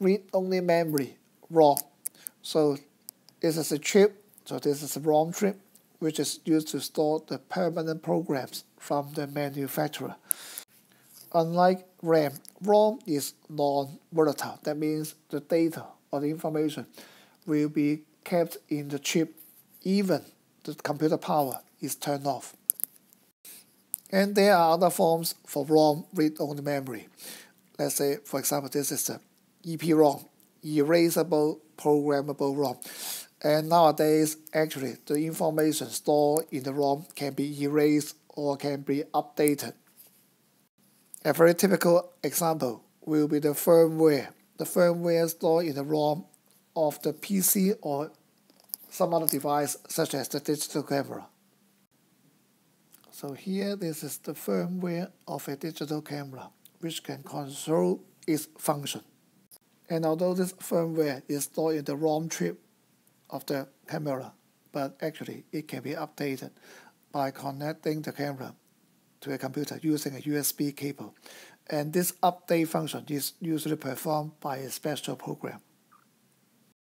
read-only memory, ROM. So this is a chip, so this is a ROM chip, which is used to store the permanent programs from the manufacturer. Unlike RAM, ROM is non-volatile. That means the data or the information will be kept in the chip even the computer power is turned off. And there are other forms for ROM read-only memory. Let's say, for example, this is the EPROM, erasable programmable ROM. And nowadays, actually, the information stored in the ROM can be erased or can be updated. A very typical example will be the firmware. The firmware stored in the ROM of the PC or some other device such as the digital camera. So here this is the firmware of a digital camera which can control its function. And although this firmware is stored in the ROM chip of the camera, but actually it can be updated by connecting the camera to a computer using a USB cable. And this update function is usually performed by a special program.